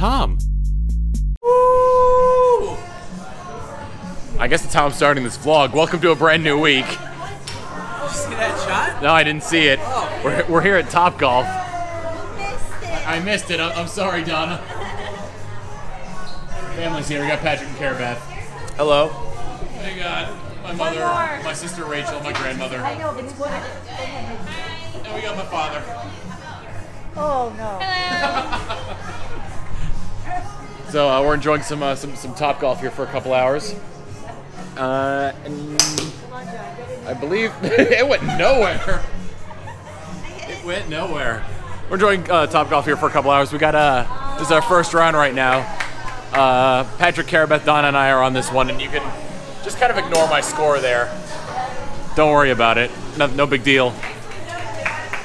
Tom. I guess that's how I'm starting this vlog. Welcome to a brand new week. You See that shot? No, I didn't see it. Oh. We're, we're here at Top Golf. Missed it. I missed it. I'm, I'm sorry, Donna. Family's here. We got Patrick and Carabeth. Hello. Hey, God. My mother, my sister Rachel, my grandmother. I know, but it's what? And we got my father. Oh no. So uh, we're enjoying some, uh, some some Top Golf here for a couple hours. Uh, and I believe it went nowhere. It went nowhere. We're enjoying uh, Top Golf here for a couple hours. We got uh, this is our first round right now. Uh, Patrick Carabeth, Donna, and I are on this one, and you can just kind of ignore my score there. Don't worry about it. No, no big deal.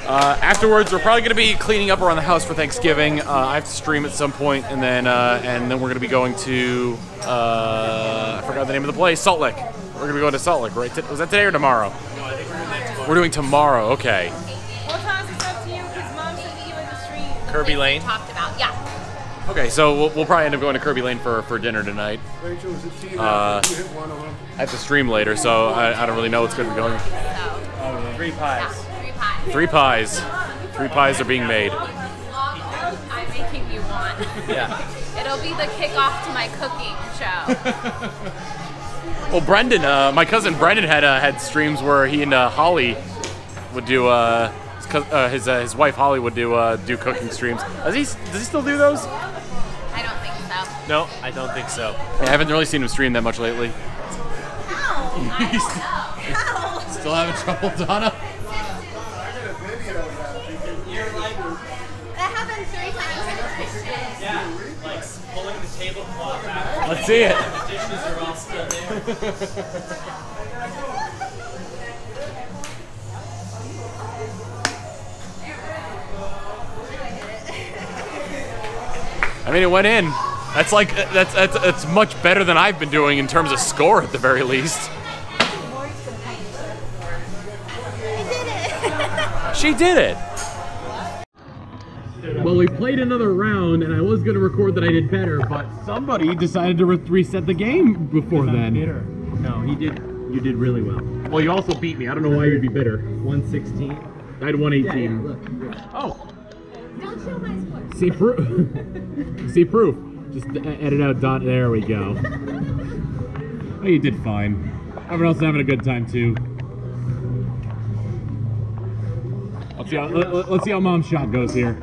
Uh, afterwards, we're probably going to be cleaning up around the house for Thanksgiving. Uh, I have to stream at some point, and then uh, and then we're going to be going to uh, I forgot the name of the place, Salt Lick. We're going to be going to Salt Lick, right? T- was that today or tomorrow? No, I think we're doing that tomorrow. We're doing tomorrow. Okay. Well, Thomas, it's up to you because mom said that you in the stream. Kerbey like Lane? Talked about, yeah. Okay, so we'll, we'll probably end up going to Kerbey Lane for, for dinner tonight. Rachel, is it team Uh, you hit one of them? I have to stream later, so I, I don't really know what's going to be going. So, Three yeah, three pies. Three pies. Three pies are being made. I'm making you one. Yeah. It'll be the kickoff to my cooking show. Well, Brendan, uh, my cousin Brendan had uh, had streams where he and uh, Holly would do uh, his uh, his, uh, his wife Holly would do uh, do cooking streams. Does he does he still do those? I don't think so. No, I don't think so. I haven't really seen him stream that much lately. Ow. Still having trouble, Donna? Tablecloth out. Let's see it. The dishes are all still there. I mean, it went in. That's like that's that's that's much better than I've been doing in terms of score at the very least. I She did it. Well, we played another round, and I was going to record that I did better, but somebody decided to re- reset the game before then. Bitter. No, he did. You did really well. Well, you also beat me. I don't know why you'd be bitter. 116. I had 118. look. Oh, Don't show my score. see proof. see proof. Just edit out dot. There we go. Oh, you did fine. Everyone else is having a good time too. Let's see how let, let- let's see how mom's shot goes here.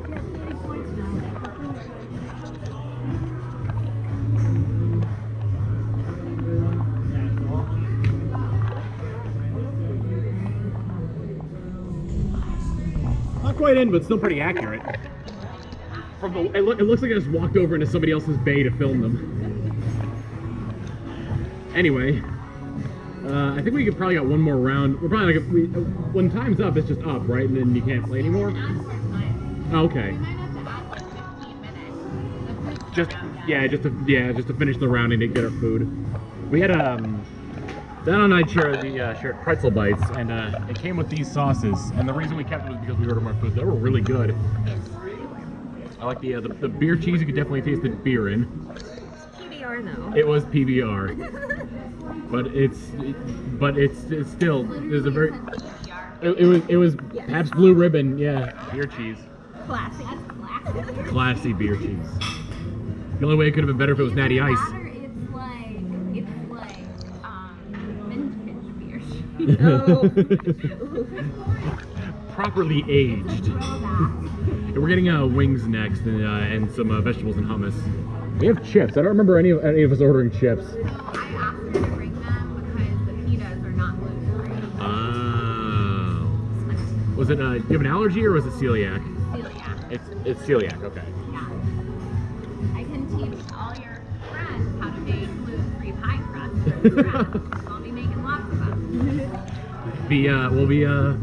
Quite in, but still pretty accurate. From the, it, look, it looks like I just walked over into somebody else's bay to film them. Anyway, uh, I think we could probably got one more round. We're probably like, we, when time's up, it's just up, right? And then you can't play anymore. Oh, okay. Just yeah, just to yeah, just to finish the round and to get our food. We had um. Donna and I shared the uh, shared pretzel bites, and uh, it came with these sauces. And the reason we kept it was because we ordered more food. They were really good. I like the, uh, the the beer cheese. You could definitely taste the beer in. PBR though. It was PBR, but it's it, but it's, it's still there's a very it, it was it was Pabst Blue Ribbon. Yeah, beer cheese. Classic. Classic. Classy beer cheese. The only way it could have been better if it was Natty Ice. It's like, it's like, um, vintage beer. Properly aged. And we're getting uh, wings next, and, uh, and some uh, vegetables and hummus. We have chips. I don't remember any of any of us ordering chips. I asked them to bring them because the pitas are not gluten free. Oh. Was it? Uh, do you have an allergy or was it celiac? Celiac. It's it's celiac. Okay. Yeah. I can teach all your friends how to make gluten-free pie crust. Be uh, we'll be uh,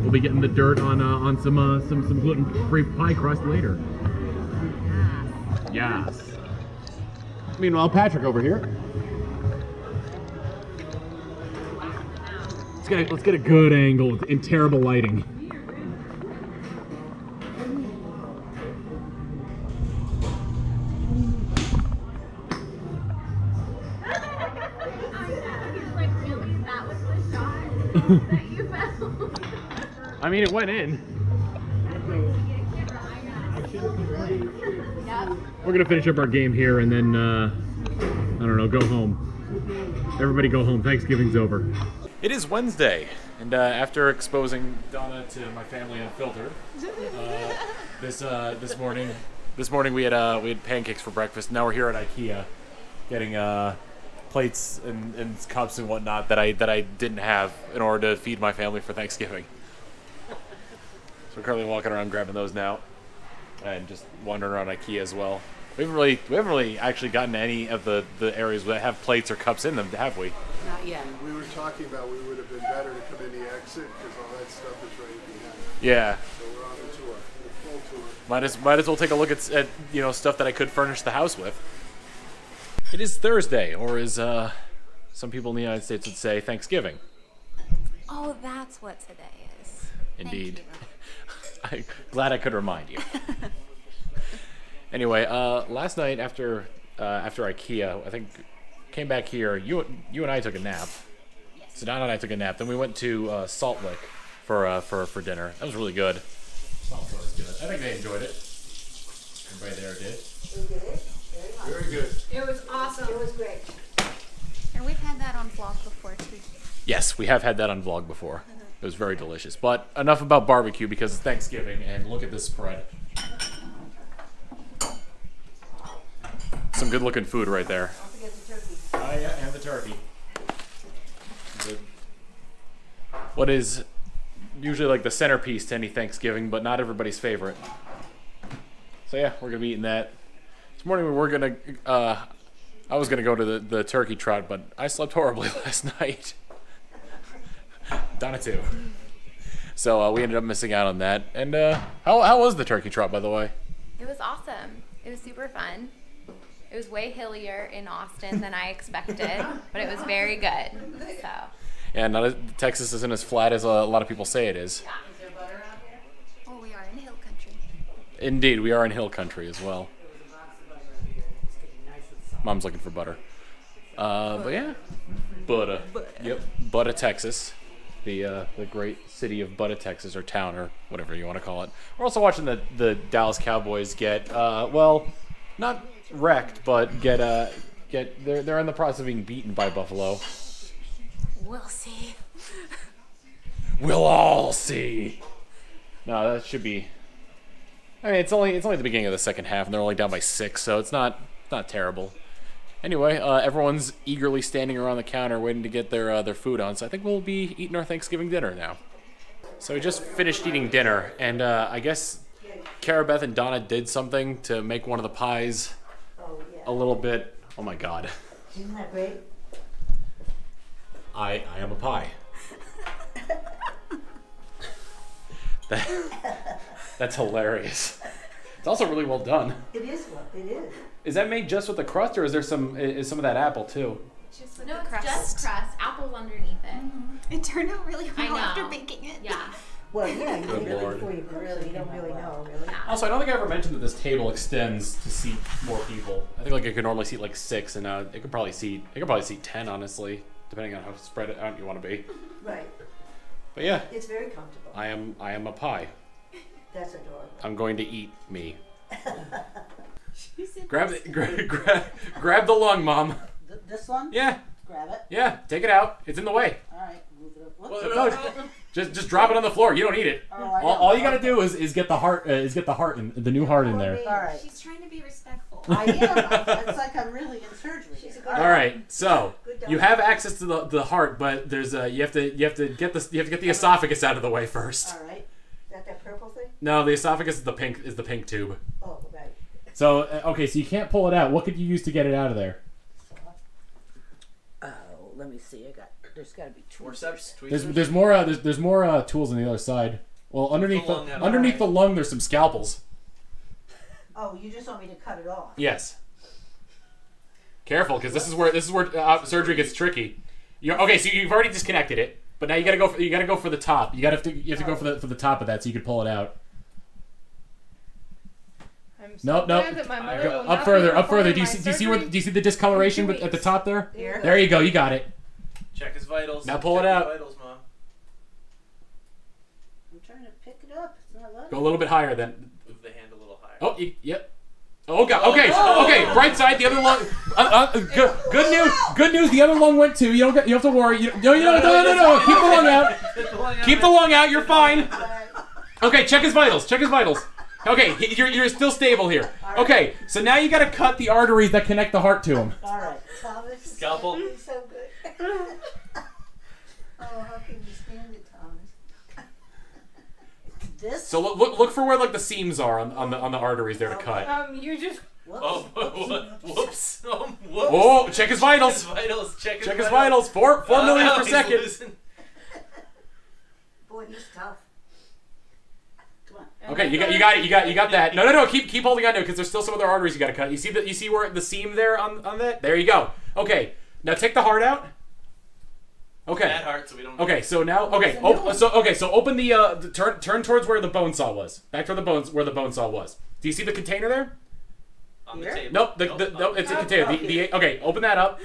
we'll be getting the dirt on uh, on some uh, some some gluten-free pie crust later. Yes. Meanwhile, Patrick over here. Let's get a, let's get a good angle in terrible lighting. I mean, it went in. We're gonna finish up our game here and then uh, I don't know, go home. Everybody go home. Thanksgiving's over. It is Wednesday, and uh, after exposing Donna to my family unfiltered, uh, this uh, this morning, this morning we had uh, we had pancakes for breakfast. Now we're here at IKEA, getting uh, plates and, and cups and whatnot that I that I didn't have in order to feed my family for Thanksgiving. So we're currently walking around grabbing those now, and just wandering around IKEA as well. We haven't really we haven't really actually gotten any of the, the areas that have plates or cups in them, have we? Not yet. We were talking about we would have been better to come in the exit because all that stuff is right behind. Yeah. So we're on a tour, a full tour. Might as might as well take a look at, at you know stuff that I could furnish the house with. It is Thursday, or as uh, some people in the United States would say, Thanksgiving. Oh, that's what today is. Indeed. I'm glad I could remind you. anyway, uh, last night after uh, after IKEA, I think came back here. You you and I took a nap. So Donna and I took a nap. Then we went to uh, Salt Lick for uh, for for dinner. That was really good. Salt Lick was good. I think they enjoyed it. Everybody there did. Very good. It was awesome. It was great. And we've had that on vlog before too. Yes, we have had that on vlog before. It was very delicious. But enough about barbecue because it's Thanksgiving and look at this spread. Some good looking food right there. Oh yeah, and the turkey. The- what is usually like the centerpiece to any Thanksgiving, but not everybody's favorite. So yeah, we're gonna be eating that. This morning we were gonna uh I was gonna go to the, the turkey trot, but I slept horribly last night. Donna too. So uh, we ended up missing out on that. And uh, how how was the turkey trot, by the way? It was awesome. It was super fun. It was way hillier in Austin than I expected, but it was very good. So, Yeah, not as, Texas isn't as flat as a lot of people say it is. oh, we are in hill country. Indeed, we are in hill country as well. Mom's looking for butter. Uh, but yeah, Butter. Yep, Butter, Texas. The uh, the great city of Butter, Texas, or town, or whatever you want to call it. We're also watching the the Dallas Cowboys get uh, well, not wrecked, but get uh get they're they're in the process of being beaten by Buffalo. We'll see. We'll all see. No, that should be. I mean, it's only it's only the beginning of the second half, and they're only down by six, so it's not not terrible. Anyway, uh, everyone's eagerly standing around the counter waiting to get their uh, their food on. So I think we'll be eating our Thanksgiving dinner now. So we just finished eating dinner, and uh, I guess Cara Beth and Donna did something to make one of the pies a little bit. Oh my God! Isn't that great? I I am a pie. That, that's hilarious. It's also really well done. It is what it is. Is that made just with the crust, or is there some is some of that apple too? Just with No, the it's crust. just crust. Apples underneath it. Mm-hmm. It turned out really I well know. after baking it. Yeah. Well, yeah, you Good really Lord. before you cook, so you don't really know, really. Also, I don't think I ever mentioned that this table extends to seat more people. I think like it could normally seat like six, and now it could probably seat it could probably seat ten, honestly, depending on how spread out you want to be. Right. But yeah, It's very comfortable. I am I am a pie. That's adorable. I'm going to eat me. grab the gra- grab grab the lung, mom. Th- this one? Yeah, Grab it. yeah, take it out. It's in the way. All right, move it up. Whoops. No, just just drop it on the floor. You don't need it. Oh, All, all you gotta do is, is get the heart uh, is get the heart in the new heart in there. All right. She's trying to be respectful. I am. It's like I'm really in surgery. She's a here. All right, so you have access to the, the heart, but there's uh you have to you have to get the you have to get the esophagus out of the way first. All right. Is that that purple thing? No, the esophagus is the pink is the pink tube. Oh, right. So uh, okay, so you can't pull it out. What could you use to get it out of there? Oh, let me see. I got. There's got to be two. Forceps, There's tweezers. there's more uh, there's, there's more uh, tools on the other side. Well, underneath The the, lung out. underneath the lung, there's some scalpels. Oh, you just want me to cut it off? Yes. Careful, because this is where this is where uh, surgery gets tricky. You're, okay, so you've already disconnected it, but now you gotta go. For, you gotta go for the top. You gotta have to, you have to go for the for the top of that so you can pull it out. I'm so Nope, nope. that my mother Go will up not further, be up further. Do you see? Do you see what? surgery. Do you see the discoloration with- at the top there? Here. There you go. You got it. Check his vitals. Now pull it Check his out. Vitals, mom. I'm trying to pick it up. It's not letting Go a little bit higher then. Move the hand a little higher. Oh, y- yep. Oh god. Okay. Okay. Bright side. The other lung. Uh, uh, good, good news. Good news. The other lung went too. You don't. Get, you don't have to worry. You, no. You don't. no, No. No. No. Keep the lung out. Keep the lung out. You're fine. Okay. Check his vitals. Check his vitals. Okay. You're you're still stable here. Okay. So now you got to cut the arteries that connect the heart to him. All right, Thomas. Scalpel. He's so good. oh, how can you stand it, Thomas? this. So look look, look for where like the seams are on, on the on the arteries there to cut. Um, you just. Whoops, Oh, whoops, whoops. Whoops. Oh, whoops. Oh, check his His vitals. vitals. Check his Check his vitals. vitals. Four four Oh, millimeters no, per second. losing. Boy, he's tough. Come on. Okay, you got you got it. You got you got that. No, no, no. Keep keep holding on to it because there's still some other arteries you got to cut. You see the you see where the seam there on on that? There you go. Okay, now take the heart out. Okay. That heart, so we don't. Okay, so now okay, op- so okay, so open the uh the, turn turn towards where the bone saw was. Back to the bones where the bone saw was. Do you see the container there? On the table. Nope. The, the, on no, it's a container. The, the okay, open that up.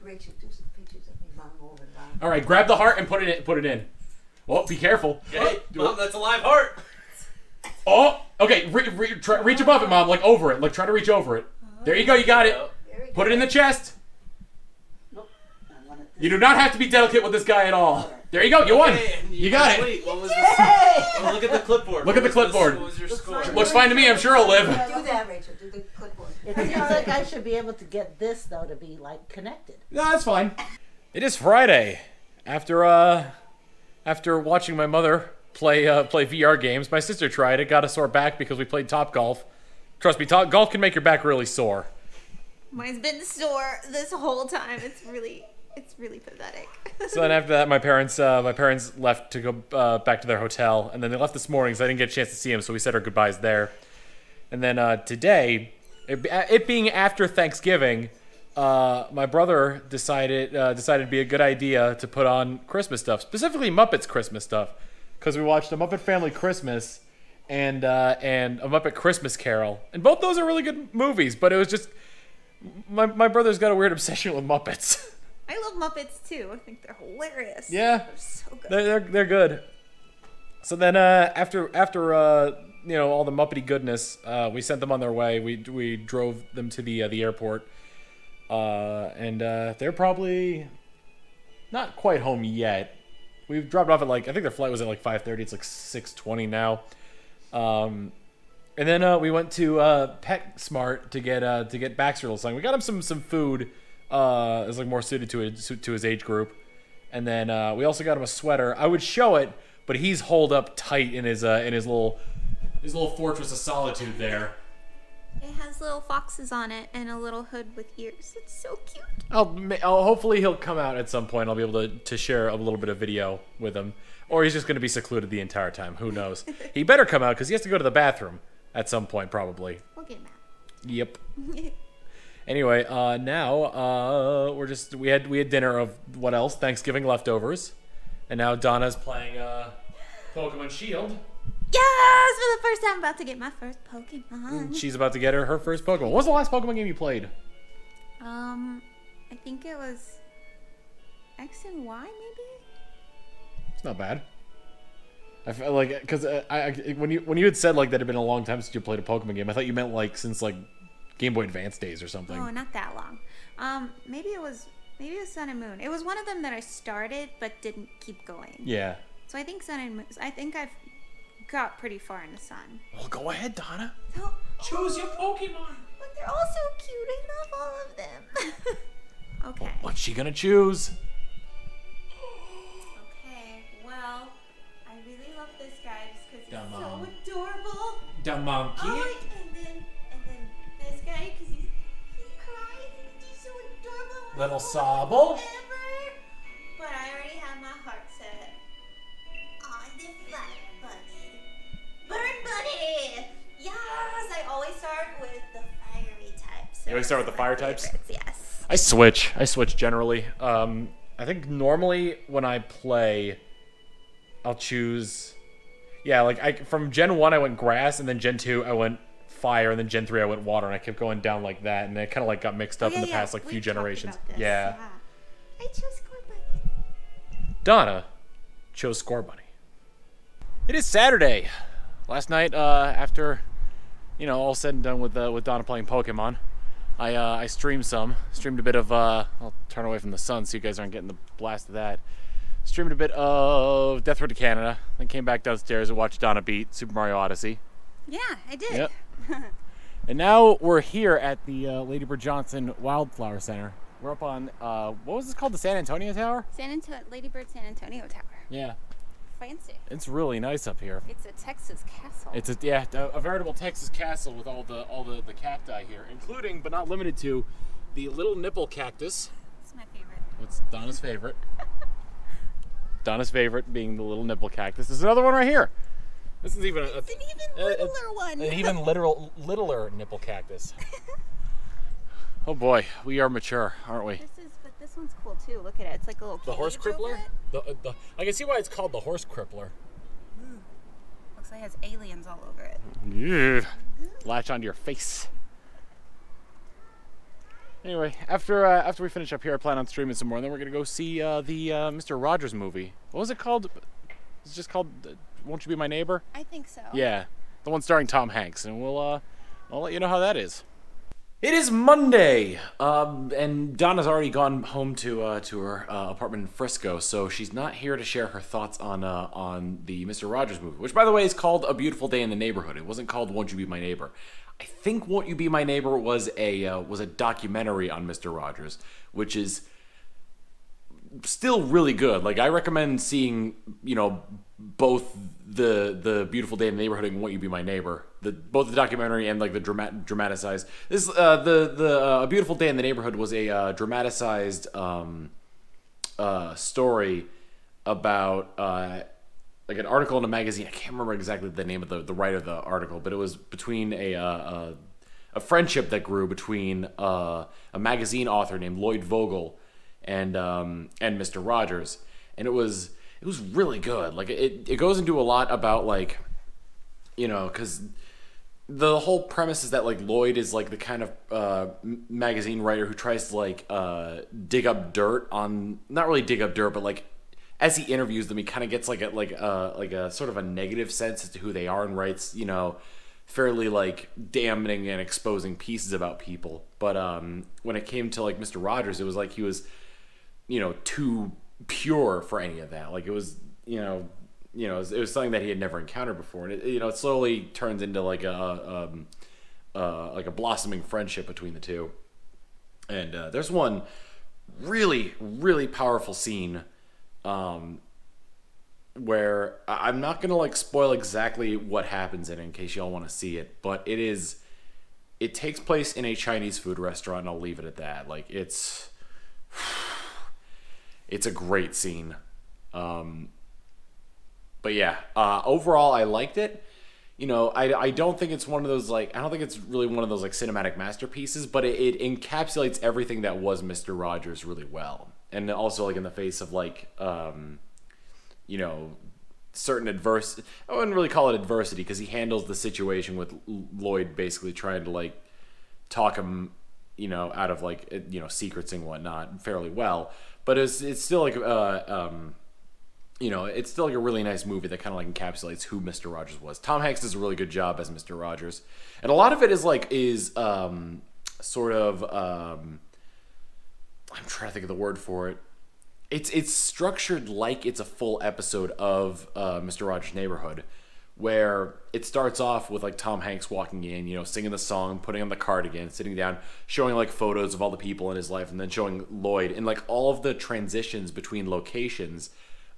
Rachel, do some pictures of me, mom, over. All right, grab the heart and put it in. Put it in. Oh, be careful. Okay, Do Mom, that's a live heart. Oh, okay. Re- re- try, reach above it, mom. Like over it. Like try to reach over it. There you go. You got it. Put it in the chest. Nope. I want it You do not have to be delicate with this guy at all. There you go. You won. Okay, and You got it. Wait, what was this? Hey! Oh, look at the clipboard. Look What at the was this- clipboard. What was your score? Looks fine to me. I'm sure I'll live. Do that, Rachel. Do the clipboard. It seems like I should be able to get this though to be like connected. No, that's fine. It is Friday. After uh, after watching my mother play uh, play VR games, my sister tried it. Got a sore back because we played Top Golf. Trust me, top, golf can make your back really sore. Mine's been sore this whole time. It's really, it's really pathetic. So then after that, my parents uh, my parents left to go uh, back to their hotel, and then they left this morning, so I didn't get a chance to see them. So we said our goodbyes there. And then uh, today, it, it being after Thanksgiving, uh, my brother decided uh, decided it'd be a good idea to put on Christmas stuff, specifically Muppets Christmas stuff, because we watched a Muppet Family Christmas and uh, and a Muppet Christmas Carol, and both those are really good movies. But it was just my my brother's got a weird obsession with Muppets. I love Muppets too. I think they're hilarious. yeah. They're so good. They're, they're, they're good. So then uh, after after uh, you know all the Muppety goodness, uh, we sent them on their way. We we drove them to the uh, the airport, uh, and uh, they're probably not quite home yet. We've dropped off at like I think their flight was at like 5:30. It's like 6:20 now. Um, and then uh, we went to uh, PetSmart to get uh, to get Baxter a little something. We got him some some food. Uh, is like more suited to his to his age group. And then uh, we also got him a sweater. I would show it, but he's holed up tight in his uh, in his little his little fortress of solitude there. It has little foxes on it and a little hood with ears. It's so cute. I'll, I'll hopefully he'll come out at some point. I'll be able to, to share a little bit of video with him, or he's just going to be secluded the entire time. Who knows? he better come out because he has to go to the bathroom at some point, probably. We'll get him out. Yep. Anyway, uh, now uh, we're just we had we had dinner of what else? Thanksgiving leftovers, and now Donna's playing uh, Pokemon Shield. Yes, for the first time, I'm about to get my first Pokemon. She's about to get her her first Pokemon. What was the last Pokemon game you played? Um, I think it was X and Y, maybe. It's not bad. I felt like because I, I when you when you had said like that had been a long time since you played a Pokemon game, I thought you meant like since like Game Boy Advance days or something. Oh, not that long. Um, maybe it was maybe it was Sun and Moon. It was one of them that I started but didn't keep going. Yeah. So I think Sun and Moon. I think I've got pretty far in the Sun. Well, go ahead, Donna. So, Choose your Pokemon. but they're all so cute. I love all of them. okay. What's she gonna choose? Okay. Well, I really love this guy just because he's Dumb so adorable. The monkey. Oh, and then and then this guy because he's he cries and he's so adorable. Little he's Sobble. Start with the fiery types. You always start with the fire types? Yes. I switch. I switch generally. Um, I think normally when I play, I'll choose. Yeah, like I from Gen one I went grass, and then Gen two I went fire, and then Gen three I went water, and I kept going down like that, and it kind of like got mixed up Oh, in the yeah, past like we few generations. this, Yeah. I chose Scorbunny. Donna chose Scorbunny. It is Saturday. Last night, uh, after you know all said and done with uh, with Donna playing Pokemon, I uh, I streamed some. Streamed a bit of. Uh, I'll turn away from the sun so you guys aren't getting the blast of that. Streamed a bit of Death Road to Canada. Then came back downstairs and watched Donna beat Super Mario Odyssey. Yeah, I did. Yep. and now we're here at the uh, Lady Bird Johnson Wildflower Center. We're up on uh, what was this called? The San Antonio Tower. San Antonio, Lady Bird San Antonio Tower. Yeah, Fancy. it's really nice up here. It's a Texas castle. It's a yeah, a, a veritable Texas castle with all the all the, the cacti here, including but not limited to the little nipple cactus. It's my favorite. What's Donna's favorite? Donna's favorite being the little nipple cactus. There's another one right here. This is even a, It's an even a- a- littler one. an even literal littler nipple cactus. oh boy, we are mature, aren't we? This is, but this one's cool too. Look at it. It's like a little. The horse crippler. The, uh, the I can see why it's called the horse crippler. Looks like it has aliens all over it. Yeah. Latch onto your face. Anyway, after uh, after we finish up here, I plan on streaming some more, and then we're gonna go see uh, the uh, Mr. Rogers movie. What was it called? It's just called uh, "Won't You Be My Neighbor." I think so. Yeah, the one starring Tom Hanks, and we'll uh, I'll let you know how that is. It is Monday, um, and Donna's already gone home to uh, to her uh, apartment in Frisco, so she's not here to share her thoughts on uh, on the Mister Rogers movie, which, by the way, is called A Beautiful Day in the Neighborhood. It wasn't called Won't You Be My Neighbor. I think Won't You Be My Neighbor was a uh, was a documentary on Mister Rogers, which is still really good. Like I recommend seeing, you know, both the the beautiful day in the neighborhood and Won't You Be My Neighbor. The both the documentary and like the dramat dramatized. This uh, the the uh, a beautiful day in the neighborhood was a uh, dramatized um, uh, story about uh, like an article in a magazine. I can't remember exactly the name of the, the writer of the article, but it was between a uh, a, a friendship that grew between uh, a magazine author named Lloyd Vogel and um, and Mr. Rogers, and it was it was really good. Like it it goes into a lot about like you know because the whole premise is that like Lloyd is like the kind of uh, magazine writer who tries to like uh, dig up dirt on not really dig up dirt, but like as he interviews them, he kind of gets like a like a like a sort of a negative sense as to who they are and writes you know fairly like damning and exposing pieces about people. But um, when it came to like Mister Rogers, it was like he was you know too pure for any of that. Like it was you know you know, it was, it was something that he had never encountered before, and it, you know, it slowly turns into like a um, uh, like a blossoming friendship between the two. And uh, there's one really, really powerful scene um, where I'm not gonna like spoil exactly what happens in it in case y'all want to see it, but it is it takes place in a Chinese food restaurant. And I'll leave it at that. Like it's it's a great scene. Um, but yeah, uh, overall, I liked it. You know, I, I don't think it's one of those like I don't think it's really one of those like cinematic masterpieces, but it, it encapsulates everything that was Mister Rogers really well, and also like in the face of like um, you know certain adverse I wouldn't really call it adversity because he handles the situation with Lloyd basically trying to like talk him you know out of like you know secrets and whatnot fairly well, but it's it's still like uh um you know, it's still like a really nice movie that kind of like encapsulates who Mr. Rogers was. Tom Hanks does a really good job as Mr. Rogers, and a lot of it is like is um, sort of um, I'm trying to think of the word for it. It's it's structured like it's a full episode of uh, Mr. Rogers' Neighborhood, where it starts off with like Tom Hanks walking in, you know, singing the song, putting on the cardigan, sitting down, showing like photos of all the people in his life, and then showing Lloyd, and like all of the transitions between locations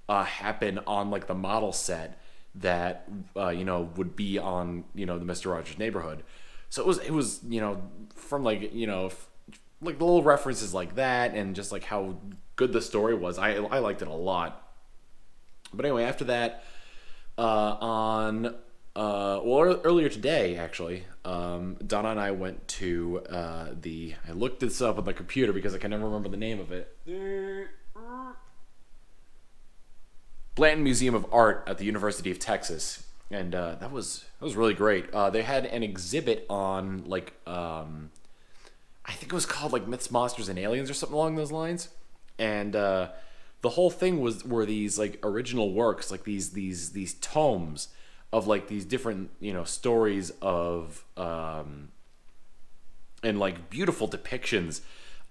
uh, happen on like the model set that uh, you know would be on you know the Mister Rogers neighborhood. So it was it was you know from like you know f- like the little references like that and just like how good the story was. I I liked it a lot. But anyway, after that, uh, on uh, well earlier today actually, um, Donna and I went to uh, the. I looked this up on the computer because I can never remember the name of it. Blanton Museum of Art at the University of Texas, and uh, that was that was really great. Uh, they had an exhibit on like um, I think it was called like Myths, Monsters, and Aliens or something along those lines, and uh, the whole thing was were these like original works, like these these these tomes of like these different you know stories of um, and like beautiful depictions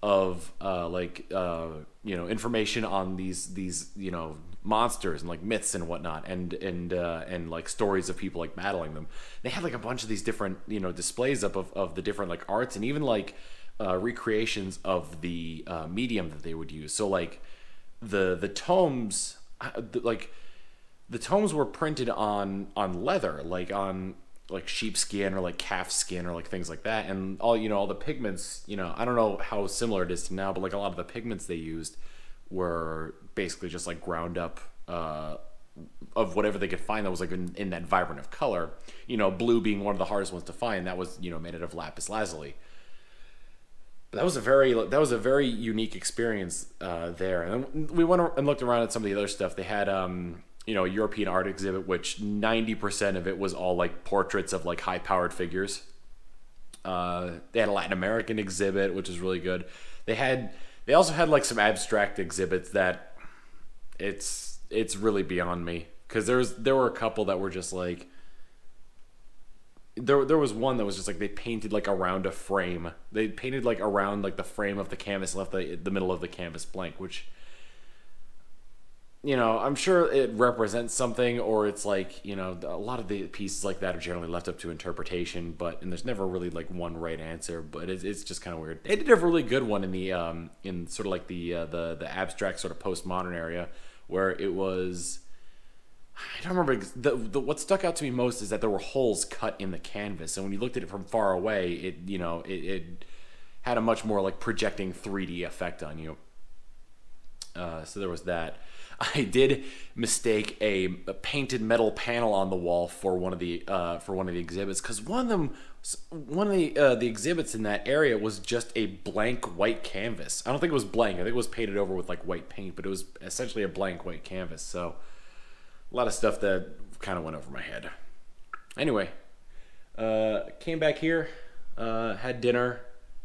of uh, like uh, you know information on these these you know monsters and like myths and whatnot and and uh, and like stories of people like battling them. They had like a bunch of these different you know displays up of, of the different like arts and even like uh, recreations of the uh, medium that they would use. So like the the tomes uh, like the tomes were printed on on leather like on like sheepskin or like calf skin or like things like that. And all you know all the pigments you know i don't know how similar it is to now but like a lot of the pigments they used were basically just like ground up uh of whatever they could find that was like in, in that vibrant of color. You know blue being one of the hardest ones to find that was you know made out of lapis lazuli that was a very that was a very unique experience uh, there. And we went and looked around at some of the other stuff. They had um, you know a European art exhibit, which ninety percent of it was all like portraits of like high powered figures. Uh, they had a Latin American exhibit, which was really good. They had they also had like some abstract exhibits that it's it's really beyond me because there's there were a couple that were just like there there was one that was just like they painted like around a frame. They painted like around like the frame of the canvas, left the the middle of the canvas blank, which you know I'm sure it represents something, or it's like you know a lot of the pieces like that are generally left up to interpretation, but and there's never really like one right answer. But it's, it's just kind of weird. They did a really good one in the um in sort of like the uh, the the abstract sort of postmodern area where it was. I don't remember the, the what stuck out to me most is that there were holes cut in the canvas, and when you looked at it from far away, it you know it, it had a much more like projecting 3D effect on you. Uh, so there was that. I did mistake a, a painted metal panel on the wall for one of the uh, for one of the exhibits because one of them one of the uh, the exhibits in that area was just a blank white canvas. I don't think it was blank. I think it was painted over with like white paint, but it was essentially a blank white canvas. So a lot of stuff that kind of went over my head. Anyway, uh, came back here, uh, had dinner,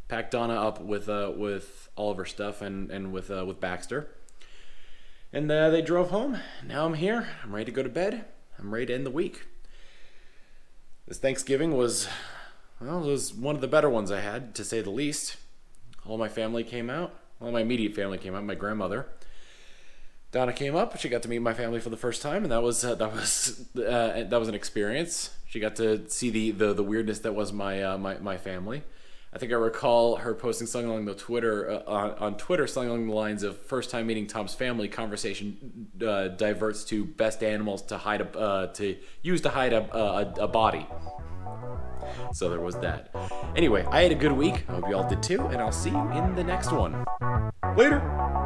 packed Donna up with uh, with all of her stuff and and with uh, with Baxter, and uh, they drove home. Now I'm here. I'm ready to go to bed. I'm ready to end the week. This Thanksgiving was well, it was one of the better ones I had, to say the least. All my family came out. All my immediate family came out. My grandmother. Donna came up. She got to meet my family for the first time, and that was uh, that was uh, that was an experience. She got to see the the, the weirdness that was my uh, my my family. I think I recall her posting something along the Twitter uh, on, on Twitter, something along the lines of "first time meeting Tom's family." Conversation uh, diverts to best animals to hide a uh, to use to hide a, a, a body. So there was that. Anyway, I had a good week. I hope you all did too, and I'll see you in the next one. Later.